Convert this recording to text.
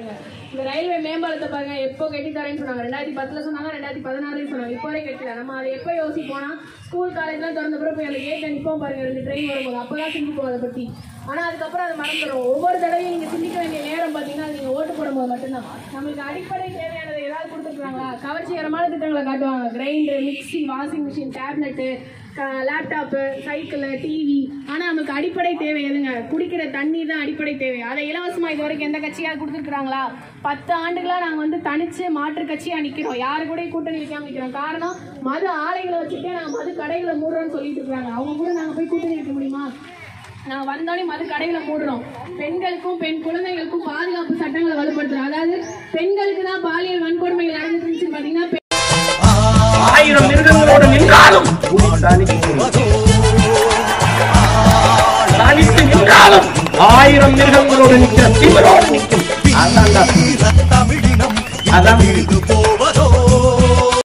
இந்த ரயில்வே மேம்பாலத்தை பாருங்க எப்போ கட்டி தரேன்னு சொன்னாங்க. ரெண்டாயிரத்தி பத்துல சொன்னாங்க ரெண்டாயிரத்தி பதினாறுல சொன்னாங்க. இப்போ கட்டல நம்ம அதை எப்போ யோசிப்போம்னா ஸ்கூல் காலேஜ்லாம் திறந்த பிறகு போய் அந்த கேட்ல நிற்போம் பாருங்க ரெண்டு ட்ரெயின் வரும்போது. அப்பதான் சிந்திப்போம் அதை பத்தி. ஆனா அதுக்கப்புறம் அதை மறந்துடும் ஒவ்வொரு தடவையும் நீங்க சிந்திக்க வேண்டிய நேரம் பாத்தீங்கன்னா அது நீங்க ஓட்டு போடும்போது மட்டும்தான். நம்மளுக்கு அடிப்படை தேவையானதை ஏதாவது கொடுத்து கவர்ச்சிகரமான திட்டங்களை காட்டுவாங்க. Grinder mixie washing machine tablet laptop cycle TV ஆனால் நமக்கு அடிப்படை தேவை எதுங்க? குடிக்கிற தண்ணி தான் அடிப்படை தேவை. அதை இலவசமாக இது வரைக்கும் எந்த கட்சியாக கொடுத்துருக்குறாங்களா? பத்து ஆண்டுகளாக நாங்கள் வந்து தனிச்சு மாற்று கட்சியாக நிற்கிறோம் யாரு கூட கூட்டணி நிற்காம நிற்கிறோம் காரணம் மது ஆலைகளை வச்சுட்டே நாங்கள் மது கடைகளை மூடுறோம்னு சொல்லிட்டு இருக்காங்க அவங்க கூட நாங்கள் போய் கூட்டணி வைக்க முடியுமா? நாங்கள் வந்தோடனே மது கடைகளை மூடுறோம். பெண்களுக்கும் பெண் குழந்தைகளுக்கும் பாதுகாப்பு சட்டங்களை வலுப்படுத்துறோம். அதாவது பெண்களுக்கு தான் பாலியல் வன்கொடுமைகள் நடந்துட்டு ஆயிரம் மிருகங்களோடு நின்றாலும் தனித்து நின்றாலும் ஆயிரம் மிருகங்களோடு நிற்கிற திமிரோடு நிற்கும். அதான்டா. அதான்.